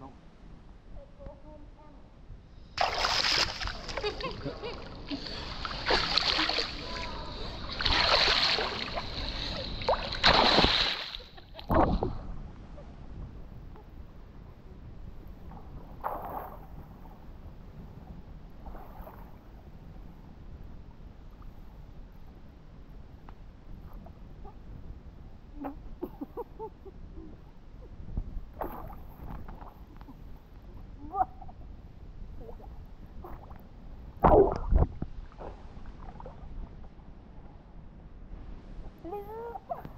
no. No.